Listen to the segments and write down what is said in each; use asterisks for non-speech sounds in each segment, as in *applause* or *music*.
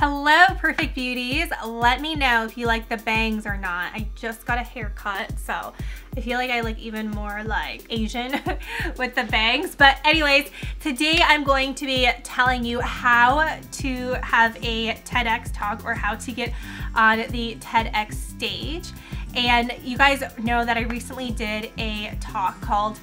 Hello, Perfect Beauties. Let me know if you like the bangs or not. I just got a haircut, so I feel like I look even more like Asian *laughs* with the bangs. But anyways, today I'm going to be telling you how to have a TEDx talk or how to get on the TEDx stage. And you guys know that I recently did a talk called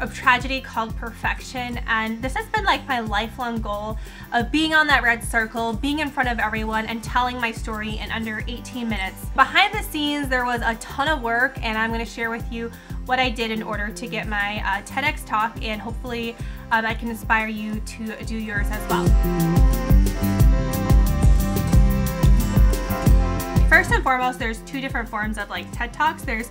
a tragedy called perfection. And this has been like my lifelong goal of being on that red circle being in front of everyone and telling my story in under 18 minutes. Behind the scenes there was a ton of work and i'm going to share with you what i did in order to get my uh, tedx talk and hopefully um, i can inspire you to do yours as well. First and foremost, there's two different forms of like TED Talks. There's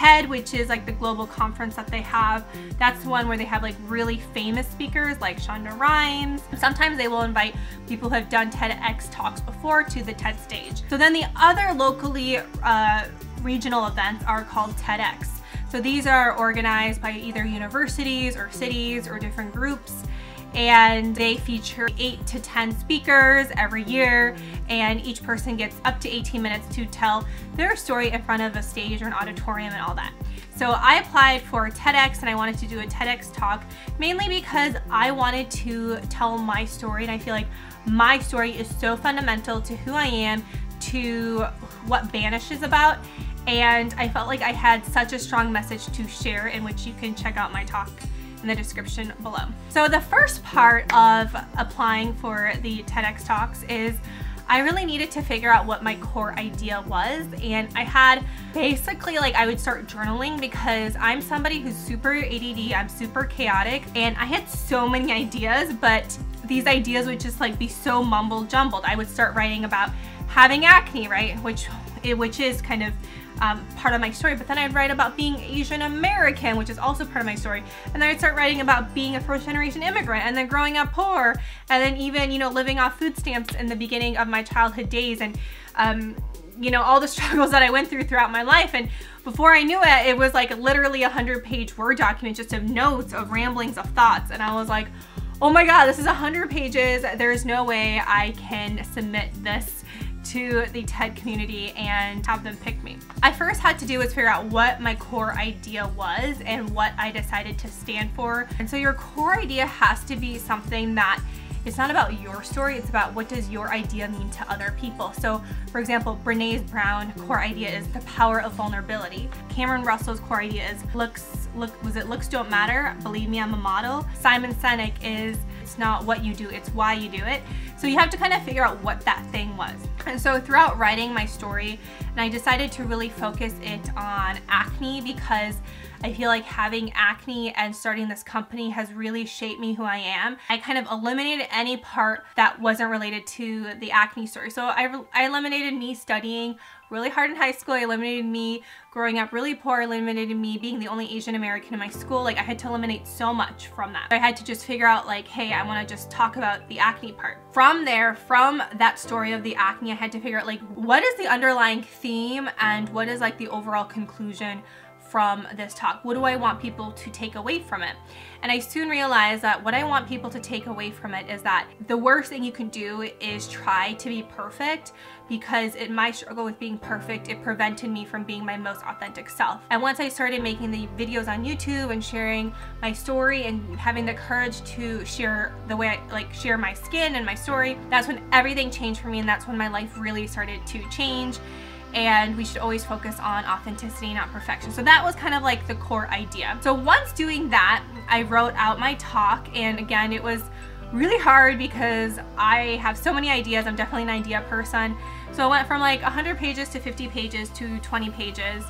TED, which is like the global conference that they have. That's one where they have like really famous speakers like Shonda Rhimes. Sometimes they will invite people who have done TEDx talks before to the TED stage. So then the other locally uh, regional events are called TEDx. So these are organized by either universities or cities or different groups and they feature 8 to 10 speakers every year. And each person gets up to 18 minutes to tell their story in front of a stage or an auditorium and all that. So I applied for TEDx and I wanted to do a TEDx talk mainly because I wanted to tell my story. And I feel like my story is so fundamental to who I am, to what Banish is about. And I felt like I had such a strong message to share in which you can check out my talk in the description below. So the first part of applying for the TEDx Talks is I really needed to figure out what my core idea was and I had basically like I would start journaling because I'm somebody who's super ADD, I'm super chaotic and I had so many *laughs* ideas but these ideas would just like be so mumble jumbled. I would start writing about having acne, right? Which which is kind of um, part of my story. But then I'd write about being Asian American, which is also part of my story. And then I'd start writing about being a first generation immigrant and then growing up poor and then even, you know, living off food stamps in the beginning of my childhood days and, um, you know, all the *laughs* struggles that I went through throughout my life. And before I knew it, it was like literally a hundred page Word document just of notes, of ramblings, of thoughts. And I was like, oh my God, this is a hundred pages. There's no way I can submit this to the TED community and have them pick me. I first had to do was figure out what my core idea was and what I decided to stand for. And so your core idea has to be something that it's not about your story, it's about what does your idea mean to other people. So for example, Brene's Brown core idea is the power of vulnerability. Cameron Russell's core idea is looks, look, was it looks don't matter, believe me, I'm a model. Simon Sinek is it's not what you do, it's why you do it. So you have to kind of figure out what that thing was. And so throughout writing my story, and I decided to really focus it on acne because I feel like having acne and starting this company has really shaped me who I am. I kind of eliminated any part that wasn't related to the acne story. So I, I eliminated me studying really hard in high school. I eliminated me growing up really poor, eliminated me being the only Asian American in my school. Like I had to eliminate so much from that. I had to just figure out like, hey, I wanna just talk about the acne part. From there, from that story of the acne, I had to figure out like, what is the underlying theme and what is like the overall conclusion from this talk? What do I want people to take away from it? And I soon realized that what I want people to take away from it is that the worst thing you can do is try to be perfect because in my struggle with being perfect, it prevented me from being my most authentic self. And once I started making the videos on YouTube and sharing my story and having the courage to share the way I like share my skin and my story, that's when everything changed for me and that's when my life really started to change and we should always focus on authenticity, not perfection. So that was kind of like the core idea. So once doing that, I wrote out my talk and again, it was really hard because I have so many ideas. I'm definitely an idea person. So I went from like 100 pages to 50 pages to 20 pages.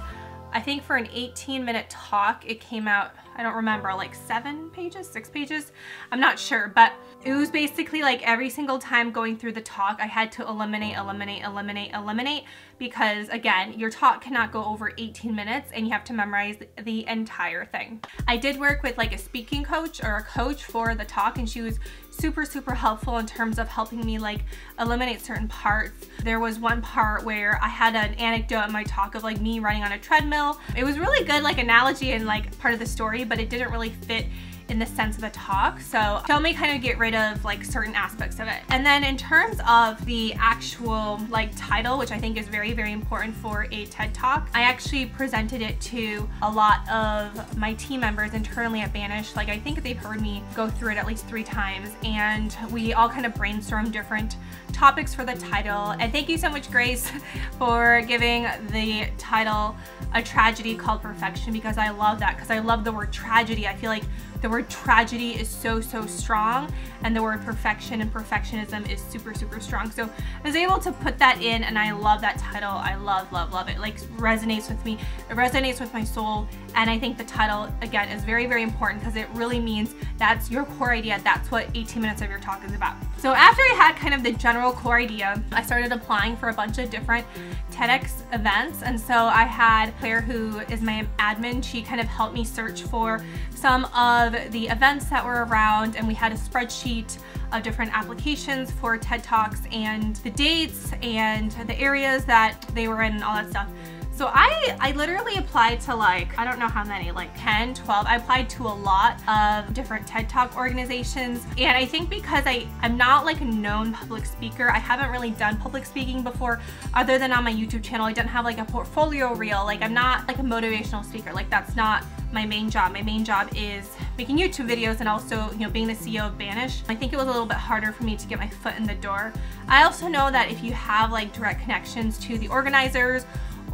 I think for an 18 minute talk, it came out, I don't remember, like seven pages, six pages? I'm not sure, but it was basically like every single time going through the talk, I had to eliminate, eliminate, eliminate, eliminate, because again, your talk cannot go over 18 minutes and you have to memorize the entire thing. I did work with like a speaking coach or a coach for the talk and she was super, super helpful in terms of helping me like eliminate certain parts. There was one part where I had an anecdote in my talk of like me running on a treadmill. It was really good like analogy and like part of the story, but it didn't really fit in the sense of the talk. So help me kind of get rid of like certain aspects of it. And then in terms of the actual like title, which I think is very, very important for a TED Talk, I actually presented it to a lot of my team members internally at Banish. Like I think they've heard me go through it at least three times and we all kind of brainstormed different topics for the title. And thank you so much, Grace, *laughs* for giving the title a tragedy called perfection because I love that because I love the word tragedy. I feel like the word tragedy is so, so strong and the word perfection and perfectionism is super, super strong. So I was able to put that in and I love that title. I love, love, love it. Like resonates with me. It resonates with my soul. And I think the title, again, is very, very important because it really means that's your core idea. That's what 18 minutes of your talk is about. So after I had kind of the general core idea, I started applying for a bunch of different TEDx events. And so I had Claire, who is my admin, she kind of helped me search for some of the events that were around and we had a spreadsheet of different applications for TED Talks and the dates and the areas that they were in and all that stuff. So I, I literally applied to like, I don't know how many, like 10, 12. I applied to a lot of different TED Talk organizations. And I think because I, I'm not like a known public speaker, I haven't really done public speaking before other than on my YouTube channel. I didn't have like a portfolio reel. Like I'm not like a motivational speaker. Like that's not my main job. My main job is making YouTube videos and also, you know, being the CEO of Banish. I think it was a little bit harder for me to get my foot in the door. I also know that if you have like direct connections to the organizers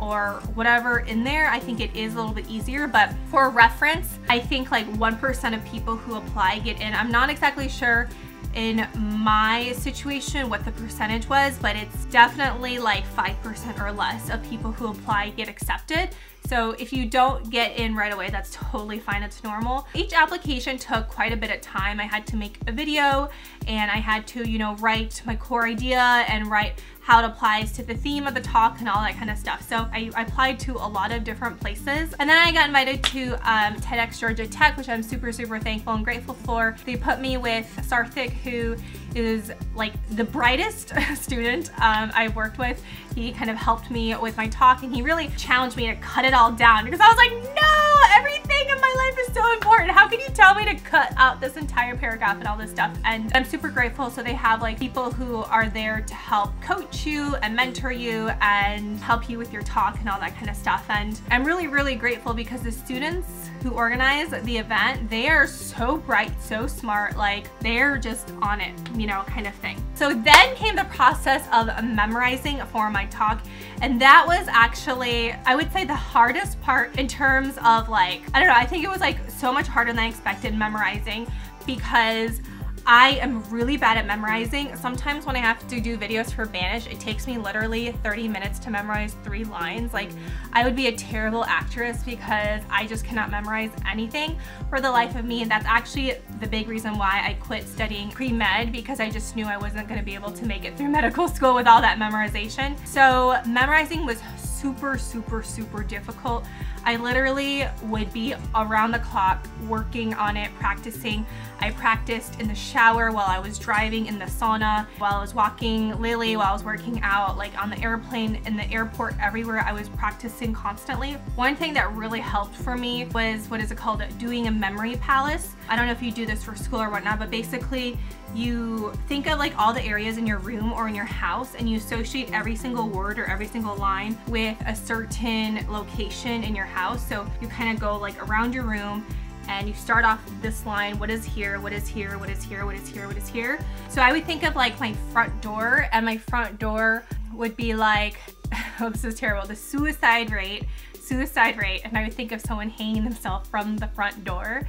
or whatever in there, I think it is a little bit easier. But for reference, I think like 1% of people who apply get in. I'm not exactly sure in my situation what the percentage was, but it's definitely like 5% or less of people who apply get accepted. So if you don't get in right away, that's totally fine, it's normal. Each application took quite a bit of time. I had to make a video and I had to, you know, write my core idea and write how it applies to the theme of the talk and all that kind of stuff. So I, I applied to a lot of different places. And then I got invited to um, TEDx Georgia Tech, which I'm super, super thankful and grateful for. They put me with Sarthik, who is like the brightest *laughs* student um, I've worked with. He kind of helped me with my talk and he really challenged me to cut it all down because I was like, no, everything in my life is so important. How can you tell me to cut out this entire paragraph and all this stuff? And I'm super grateful. So they have like people who are there to help coach you and mentor you and help you with your talk and all that kind of stuff. And I'm really, really grateful because the students who organize the event, they are so bright, so smart, like they're just on it, you know, kind of thing. So then came the process of memorizing for my talk. And that was actually, I would say the hardest part in terms of like, I don't know, I think it was like so much harder than I expected memorizing because I am really bad at memorizing. Sometimes when I have to do videos for Banish, it takes me literally 30 minutes to memorize three lines. Like I would be a terrible actress because I just cannot memorize anything for the life of me. And that's actually the big reason why I quit studying pre-med because I just knew I wasn't gonna be able to make it through *laughs* medical school with all that memorization. So memorizing was super, super, super difficult. I literally would be around the clock working on it, practicing. I practiced in the shower while I was driving, in the sauna, while I was walking Lily, while I was working out, like on the airplane, in the airport, everywhere. I was practicing constantly. One thing that really helped for me was, what is it called? Doing a memory palace. I don't know if you do this for school or whatnot, but basically you think of like all the areas in your room or in your house and you associate every single word or every single line with a certain location in your house. So you kind of go like around your room and you start off this line, what is here, what is here, what is here, what is here, what is here. So I would think of like my front door and my front door would be like, *laughs* oh, this is terrible, the suicide rate, suicide rate, and I would think of someone hanging themselves from the front door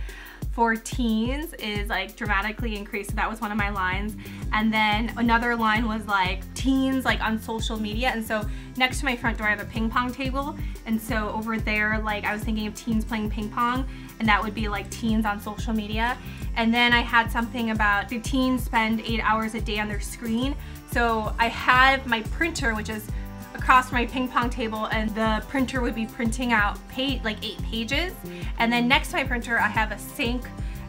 for teens is like dramatically increased. So that was one of my lines. And then another line was like teens like on social media. And so next to my front door, I have a ping pong table. And so over there, like I was thinking of teens playing ping pong and that would be like teens on social media. And then I had something about the teens spend eight hours a day on their screen. So I have my printer, which is across my ping pong table and the printer would be printing out page, like eight pages. And then next to my printer, I have a sink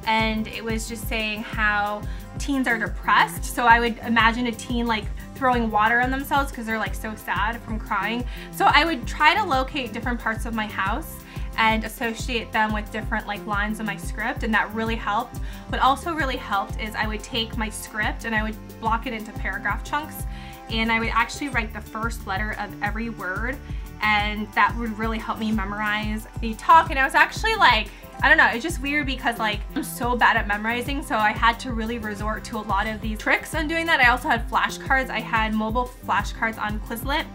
and it was just saying how teens are depressed. So I would imagine a teen like throwing water on themselves because they're like so sad from crying. So I would try to locate different parts of my house and associate them with different like lines of my script and that really helped. What also really helped is I would take my script and I would block it into paragraph chunks and I would actually write the first letter of every word and that would really help me memorize the talk and I was actually like I don't know, it's just weird because like I'm so bad at memorizing so I had to really resort to a lot of these tricks on doing that. I also had flashcards. I had mobile flashcards on Quizlet.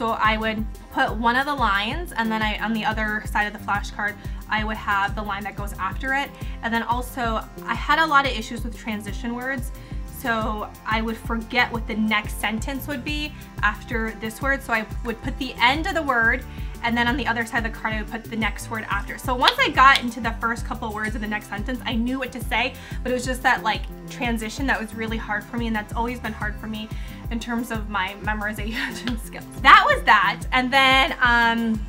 So I would put one of the lines and then I on the other side of the flashcard I would have the line that goes after it. And then also I had a lot of issues with transition words. So I would forget what the next sentence would be after this word. So I would put the end of the word and then on the other side of the card, I would put the next word after. So once I got into the first couple words of the next sentence, I knew what to say, but it was just that like transition that was really hard for me, and that's always been hard for me in terms of my memorization *laughs* skills. That was that, and then, um,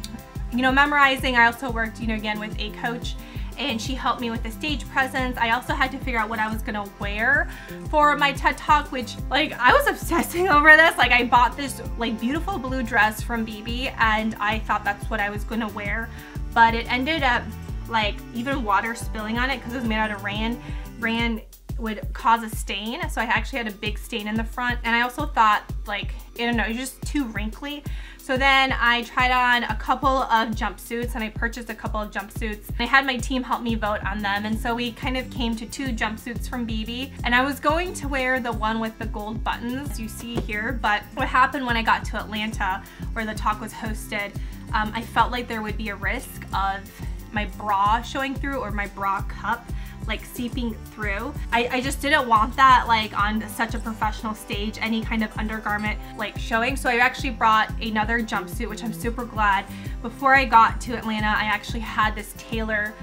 you know, memorizing, I also worked, you know, again with a coach and she helped me with the stage presence. I also had to figure out what I was gonna wear for my TED Talk, which like I was *laughs* obsessing over this. Like I bought this like beautiful blue dress from BB and I thought that's what I was gonna wear, but it ended up like even water spilling on it because it was made out of rayon. Rayon would cause a stain. So I actually had a big stain in the front. And I also thought like, I don't know, it was just too wrinkly. So then I tried on a couple of jumpsuits and I purchased a couple of jumpsuits. I had my team help me vote on them and so we kind of came to two jumpsuits from BB and I was going to wear the one with the gold buttons you see here but what happened when I got to Atlanta where the talk was hosted um, I felt like there would be a risk of my bra showing through or my bra cup like seeping through. I, I just didn't want that like on such a professional stage, any kind of undergarment like showing. So I actually brought another jumpsuit, which I'm super glad. Before I got to Atlanta, I actually had this tailor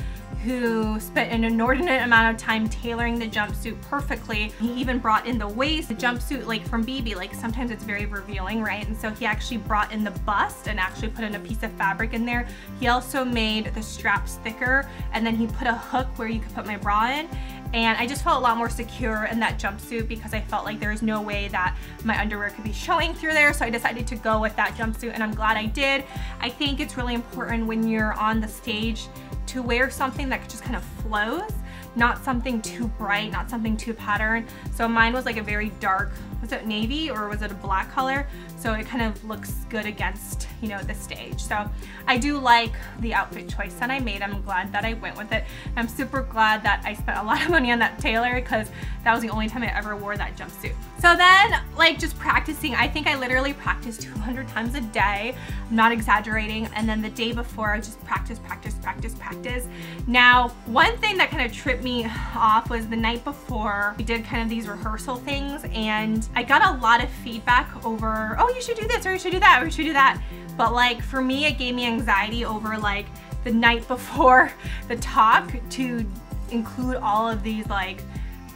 who spent an inordinate amount of time tailoring the jumpsuit perfectly. He even brought in the waist, the jumpsuit like from BB, like sometimes it's very revealing, right? And so he actually brought in the bust and actually put in a piece of fabric in there. He also made the straps thicker and then he put a hook where you could put my bra in and I just felt a lot more secure in that jumpsuit because I felt like there was no way that my underwear could be showing through there so I decided to go with that jumpsuit and I'm glad I did. I think it's really important when you're on the stage to wear something that just kind of flows not something too bright, not something too patterned. So mine was like a very dark, was it navy or was it a black color? So it kind of looks good against, you know, the stage. So I do like the outfit choice that I made. I'm glad that I went with it. I'm super glad that I spent a lot of *laughs* money on that tailor because that was the only time I ever wore that jumpsuit. So then like just practicing, I think I literally practiced *laughs* 200 times a day. I'm not exaggerating. And then the day before I just practice, practice, practice, practice. Now, one thing that kind of tripped me off was the night before we did kind of these rehearsal things and I got a lot of feedback over, oh, you should do this or you should do that or you should do that. But like for me, it gave me anxiety over like the night *laughs* before the talk to include all of these like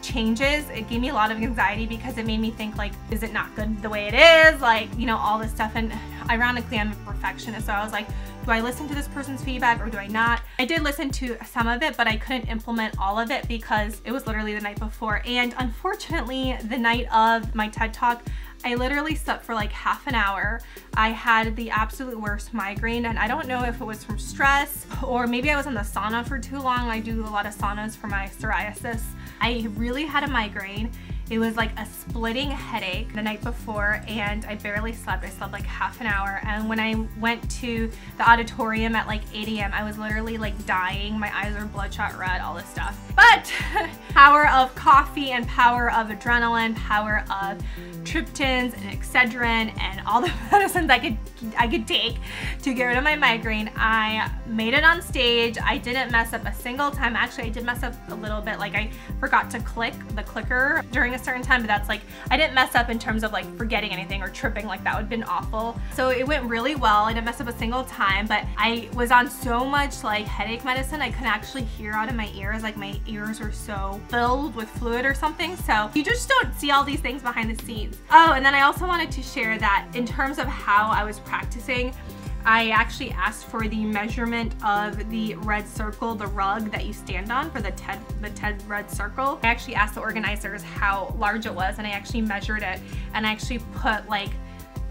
changes. It gave me a lot of anxiety because it made me think like is it not good the way it is? Like you know all this stuff. And ironically I'm a perfectionist so I was like do I listen to this person's feedback or do I not I did listen to some of it but I couldn't implement all of it because it was literally the night before and unfortunately the night of my TED talk I literally slept for like half an hour. I had the absolute worst migraine and I don't know if it was from stress or maybe I was in the sauna for too long. I do a lot of saunas for my psoriasis. I really had a migraine it was like a splitting headache the night before and I barely slept. I slept like half an hour and when I went to the auditorium at like 8 a.m. I was literally like dying. My eyes were bloodshot red, all this stuff. But *laughs* power of coffee and power of adrenaline, power of triptans and Excedrin and all the *laughs* medicines I could I could take to get rid of my migraine. I made it on stage. I didn't mess up a single time. Actually, I did mess up a little bit. Like I forgot to click the clicker during during a certain time, but that's like, I didn't mess up in terms of like forgetting anything or tripping, like that would have been awful. So it went really well. I didn't mess up a single time, but I was on so much like headache medicine, I couldn't actually hear out of my ears. Like my ears were so filled with fluid or something. So you just don't see all these things behind the scenes. Oh, and then I also wanted to share that in terms of how I was practicing, I actually asked for the measurement of the red circle, the rug that you stand on for the TED, the TED red circle. I actually asked the organizers how large it was and I actually measured it and I actually put like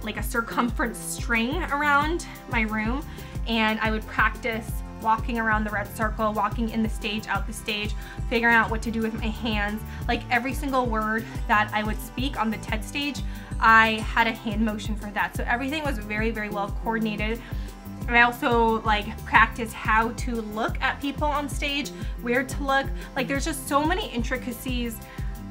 like a circumference string around my room and I would practice walking around the red circle, walking in the stage, out the stage, figuring out what to do with my hands. Like every single word that I would speak on the TED stage, I had a hand motion for that. So everything was very, very well coordinated. And I also like practice how to look at people on stage, where to look. Like there's just so many intricacies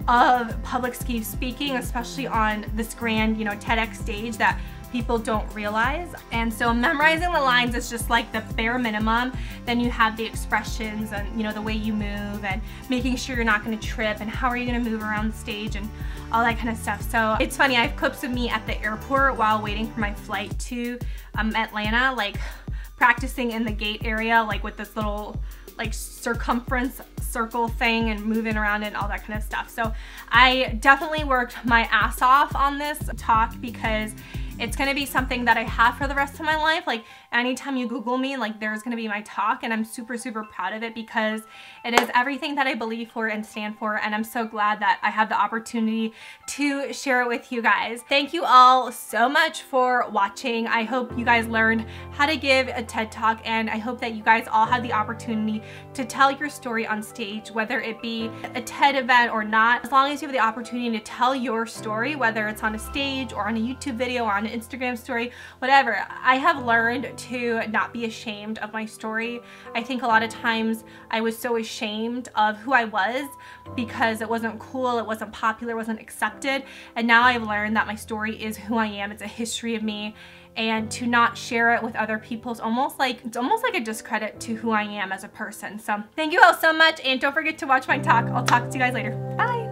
of public speaking, especially on this grand, you know, TEDx stage that people don't realize. And so memorizing the lines is just like the bare minimum. Then you have the expressions and you know the way you move and making sure you're not gonna trip and how are you gonna move around the stage and all that kind of stuff. So it's funny, I have clips of me at the airport while waiting for my flight to um, Atlanta, like practicing in the gate area, like with this little like circumference circle thing and moving around and all that kind of stuff. So I definitely worked my ass off on this talk because it's gonna be something that I have for the rest of my life. Like anytime you Google me, like there's gonna be my talk and I'm super, super proud of it because it is everything that I believe for and stand for. And I'm so glad that I have the opportunity to share it with you guys. Thank you all so much for watching. I hope you guys learned how to give a TED Talk and I hope that you guys all had the opportunity to tell your story on stage, whether it be a TED event or not. As long as you have the opportunity to tell your story, whether it's on a stage or on a YouTube video or on Instagram story, whatever. I have learned to not be ashamed of my story. I think a lot of times I was so ashamed of who I was because it wasn't cool, it wasn't popular, it wasn't accepted. And now I've learned that my story is who I am. It's a history of me and to not share it with other people is almost like it's almost like a discredit to who I am as a person. So thank you all so much and don't forget to watch my talk. I'll talk to you guys later. Bye.